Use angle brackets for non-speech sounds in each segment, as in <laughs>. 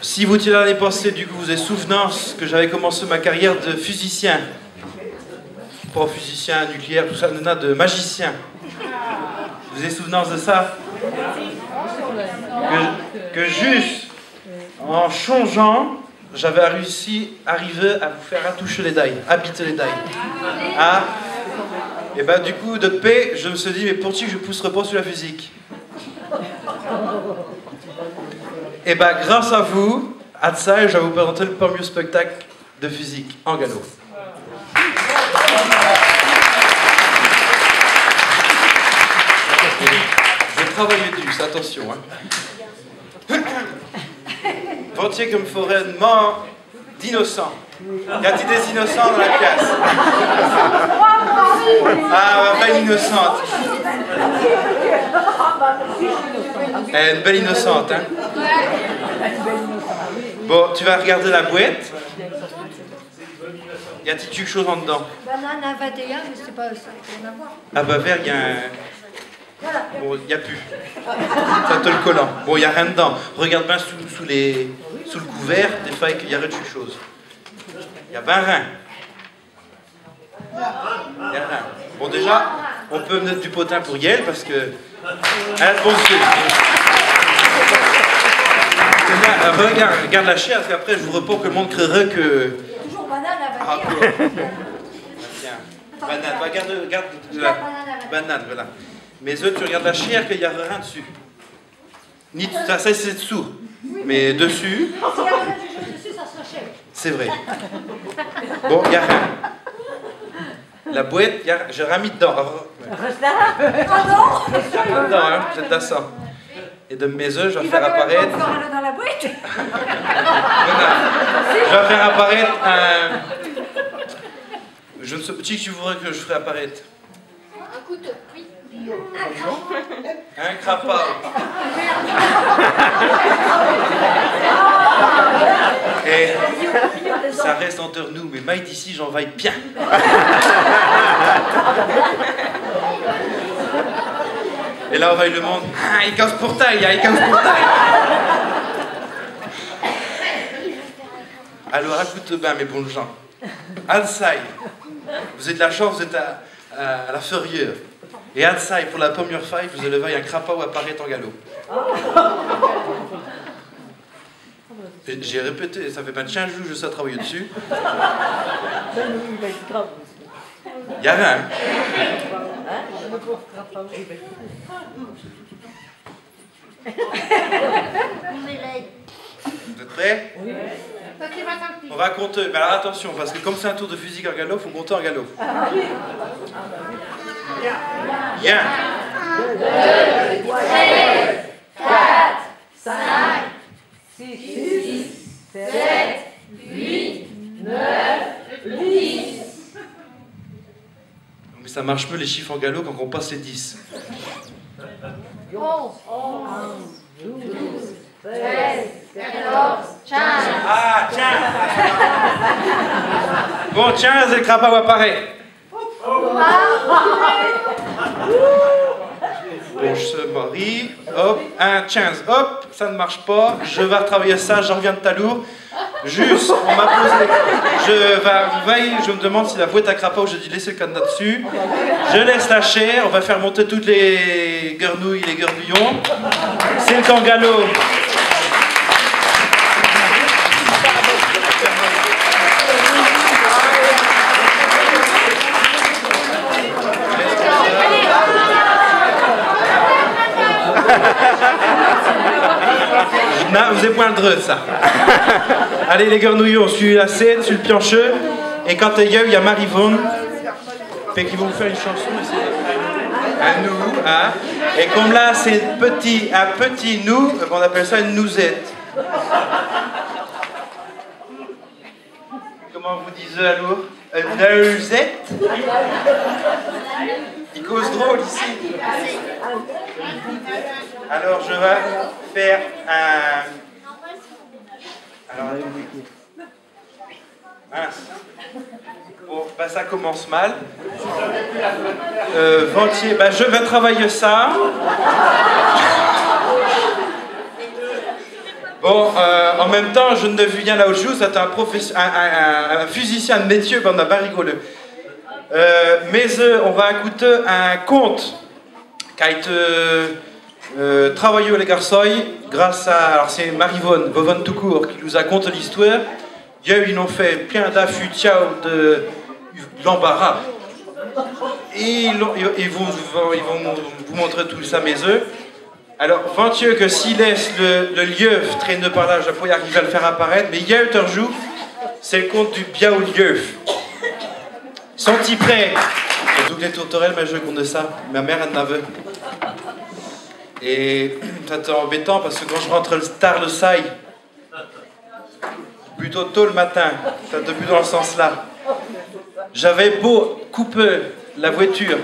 Si vous tirez l'année passée, du coup, vous avez souvenance que j'avais commencé ma carrière de physicien. Pas physicien nucléaire, tout ça, non, de magicien. Vous avez souvenance de ça que, juste en changeant, j'avais réussi arriver à vous faire attoucher les dailles, habiter les dailles. Ah, et ben du coup, de paix, je me suis dit, mais pour qui je pousserai pas sur la physique? Et ben grâce à vous, à ça, je vais vous présenter le premier spectacle de physique en galop. Je vais travailler dessus, attention. Hein. Comme forêt mort d'innocents. Y a-t-il des innocents dans la pièce? Ah, belle innocente. Elle une belle innocente, hein Bon, tu vas regarder la boîte. Y a-t-il quelque chose en dedans? Banane à 21, mais c'est pas ça, rien à voir. Ah bah vert, il y a un... Bon, n'y a plus. Ça te le collant. Bon, n'y a rien dedans. Regarde bien sous, sous, les, sous le couvert, des fois y a quelque chose. Il y a 20 reins. Il y a rien. Bon, déjà, on peut mettre du potin pour Yel parce que. Elle a bon Regarde, regarde la chair, parce qu'après je vous réponds que le monde créerait que. Toujours banane à 21. Ah, Tiens. Banane, va, garde, garde la banane, voilà. Mais eux, tu regardes la chair qu'il n'y a rien dessus. Ni tout ça, ça c'est dessous. Mais dessus, S'il y avait quelque chose dessus, ça serait cher. c'est vrai. Bon, il n'y a rien. La boîte, y a, j'ai remis dedans. Alors. Ah non dedans, hein, c'est de ça. Et de mes œufs, je vais faire apparaître. dans la boîte. Je vais faire apparaître un. Je ne sais pas qui tu voudrais que je ferai apparaître. Un couteau, oui. Un crapaud. Et ça reste entre nous, mais Mike d'ici, j'en vaille bien. Et là, on va le monde. Ah, il casse pour taille, hein, il casse pour taille. Alors, écoute bien, mes bons gens. Alsaï, vous êtes de la chance, vous êtes à, à- à la Ferrière. Et Alsaï, pour la première fois, vous allez voir un crapaud apparaître en galop. J'ai- J'ai répété, ça fait pas de 15 jours que je sais travailler dessus. Il y a rien. Vous êtes prêts. On va compter. Mais alors attention, parce que comme c'est un tour de physique en galop, il faut compter en galop. Bien. 7, 8, 9, 10. Mais ça marche mieux les chiffres en galop quand on passe les 10. 15. Ah, tiens Bon, tiens, c'est le crapaud apparaît. Bon, je se marie, hop, un 15, hop, ça ne marche pas, je vais retravailler ça, j'en reviens de Talour. Juste, on m'a posé, je veille, je me demande si la boîte à crapaud, je dis laissez le cadenas dessus. Je laisse la chair, on va faire monter toutes les grenouilles, les grenouillons. C'est le kangalo. Non, vous avez point le dreux, ça. <laughs> Allez, les grenouillons, sur la scène, sur le pioncheux. Et quand il y a, il y a Marivonne. Fait qu'ils vont vous faire une chanson. mais c'est Un nous, hein. Et comme là, c'est petit, un petit nous, on appelle ça une nousette. Comment vous dites alors Une nousette Il cause drôle ici. Alors je vais faire un. Alors mince. Bon, bah ça commence mal. Euh, Ventier, bah je vais travailler ça. Bon, euh, en même temps, je ne vu rien là où je joue, c'est un, professe- un, un, un, un physicien de métier, ben on n'a pas rigolé. Euh, mais euh, on va écouter un conte qui a été euh, travaillé les garçons grâce à. Alors c'est Marivonne, Vovonne tout court, qui nous a conté l'histoire. Eu, ils ont fait plein d'affûts, de l'embarras. Et ils, vont, ils vont vous montrer tout ça, mes œufs. Alors, ventieux que s'il laisse le, le lieu traîner par là, je y arriver à le faire apparaître, mais il y a un jour, c'est le conte du biaou lieu. Sont-ils prêts Donc les tourterelles, mais je compte ça. Ma mère, elle n'avait. Et c'était embêtant parce que quand je rentre tard le saille, plutôt tôt le matin, ça depuis dans le sens là, j'avais beau couper la voiture,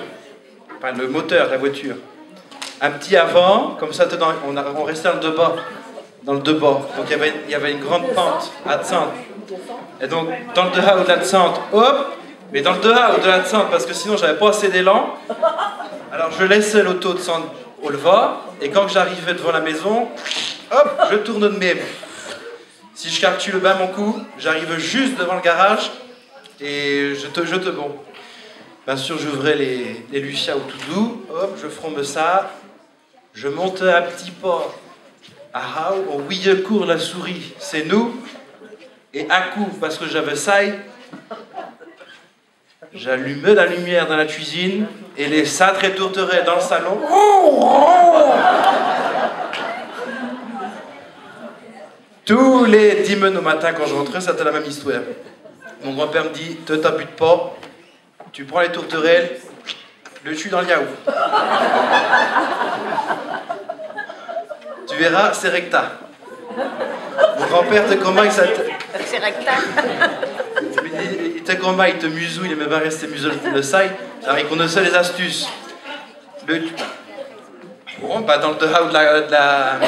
enfin le moteur de la voiture, un petit avant, comme ça, on, on restait dans le debas, dans le debas. Donc il y avait, une grande pente à. Et donc dans le de la descente, hop, mais dans le dehors ou de descente, parce que sinon j'avais pas assez d'élan. Alors je laissais l'auto descendre au leva, et quand j'arrivais devant la maison, hop, je tourne de même. Si je calcule bien mon coup, j'arrive juste devant le garage, et je te, je bon. Bien sûr, j'ouvrais les, les Lucia au tout doux, hop, je frombe ça, je monte un petit pas. Ah ah, on ouille court la souris, c'est nous. Et à coup, parce que j'avais ça, j'allumais la lumière dans la cuisine et les sacres tourteraient dans le salon. Tous les dimanches au matin, quand je rentrais, c'était la même histoire. Mon grand-père me dit Te t'abute pas, tu prends les tourterelles, le tue dans le yaourt. tu verras, c'est recta. Mon grand-père te convainc que ça te. C'est recta. Il, te musouille, il aimait bien rester museau le saille. Alors il connaissait les astuces. Le. Bon, bah dans le de la. de la.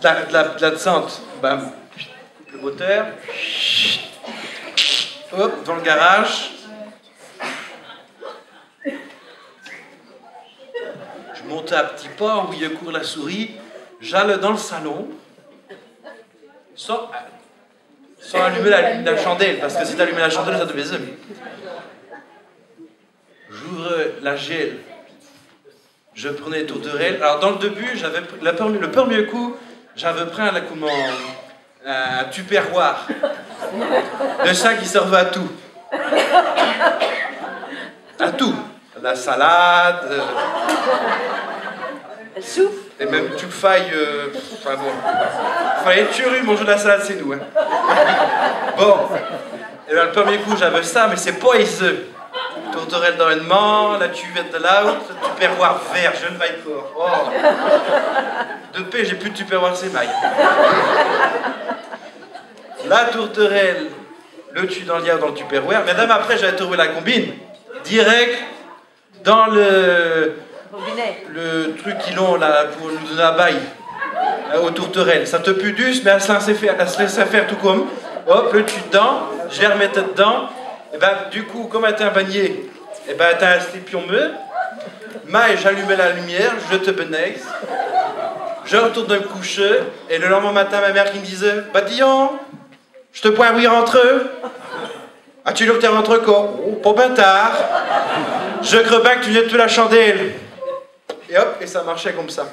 de la, de la, de la descente, bah, le moteur. Hop, dans le garage. Je monte à petits pas où il court la souris. J'allais dans le salon. Sans allumer la, la chandelle, parce que si tu allumais la chandelle, ça devait zoomer. J'ouvre la gel. Je prenais les tourterelles. Alors, dans le début, j'avais le premier, le premier coup, j'avais pris un, comment, un tupperware. De ça qui servait à tout. À tout. La salade, euh, Soupe. et même tu failles. euh, enfin bon. Fallait tuer manger de la salade, c'est nous. Hein. Bon. Et ben, le premier coup, j'avais ça, mais c'est pas aiseux. Tourterelle dans une main, la cuvette de l'autre, le tupperware vert, je ne vaille pas. Oh. De paix, j'ai plus de tupperware, c'est maille. La tourterelle, le tue dans le yaourt dans le tupperware. Mais même après, j'avais trouvé la combine. Direct dans le le truc qu'ils ont là pour nous donner la baille aux tourterelles. Ça te pue mais elle se laissait faire, elle tout comme. Hop, le tu dedans, je les remettais dedans. Et ben du coup, comme elle était un panier, et ben t'as un stépion meu. Maï, j'allumais la lumière, je te benais. Je retourne me coucher, et le lendemain matin, ma mère qui me disait Dion, je te pointe oui entre eux. Ah, tu t'es rentré quand Oh, pas bien tard. Je crevais que tu venais de la chandelle. Et hop, et ça marchait comme ça.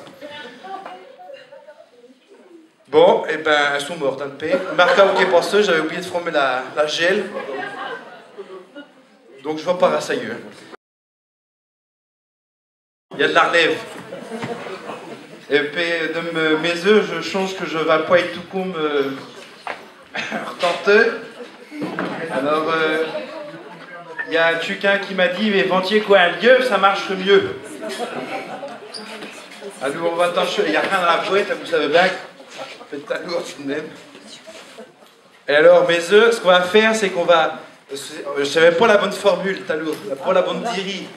Bon, et ben, elles sont mortes, hein, de paix. Marca au quai passeuse, j'avais oublié de former la, la gel. Donc je vais pas rassailleux. Il y a de la relève. Et puis, de me- mes œufs, je change que je vais pas être tout comme euh, <laughs> retenteux. Alors, euh, il y a un tuquin qui m'a dit, mais ventier quoi, un lieu, ça marche mieux. Alors, on va il n'y a rien dans la boîte, vous savez bien. Et alors, mes œufs, ce qu'on va faire, c'est qu'on va. Je savais pas la bonne formule, Talour, pas la bonne diri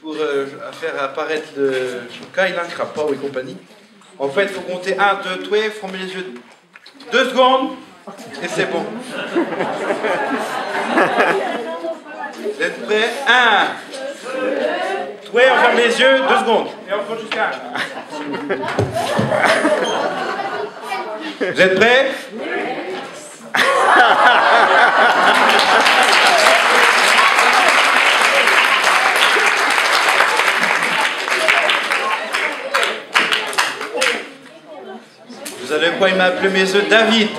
pour euh, faire apparaître le a un crapaud et compagnie. En fait, il faut compter 1, 2, 3, fermer les yeux 2 secondes, et c'est bon. Vous êtes prêts? 1, Ouais, on ferme les yeux, deux secondes. Et on compte jusqu'à. Vous êtes prêts? Vous allez quoi? Il m'a appelé mes œufs David.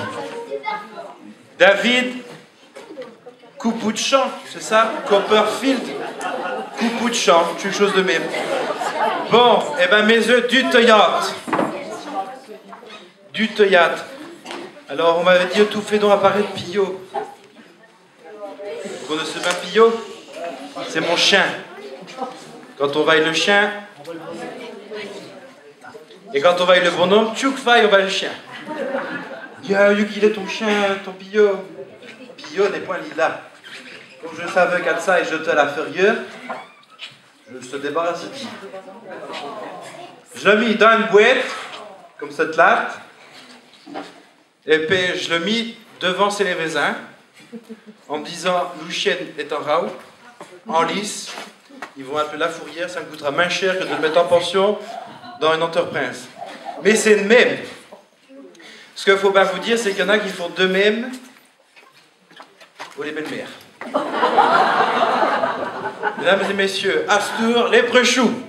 David Coupoutchamp, c'est ça? Copperfield Coupoutchamp, une chose de même. Bon, eh ben mes œufs du Toyota. Du Toyota. Alors on m'avait dit tout fait donc apparaître Pillot. Vous connaissez bien Pillot? C'est mon chien. Quand on vaille le chien, et quand on vaille le bonhomme, tchouk vaille, on va le chien. Ya, il est ton chien, ton Pillot. Pillot n'est point là. Comme je savais qu'à ça et jetais la furieuse, je se débarrasse de Je l'ai mis dans une boîte, comme cette latte, et puis je l'ai mis devant ses voisins, en me disant, Louchienne est en rao, en lice, ils vont appeler la fourrière, ça me coûtera moins cher que de le mettre en pension dans une entreprise. Mais c'est le même. Ce qu'il ne faut pas vous dire, c'est qu'il y en a qui font de même pour les belles-mères. Mesdames et messieurs, Astur, les préchoux.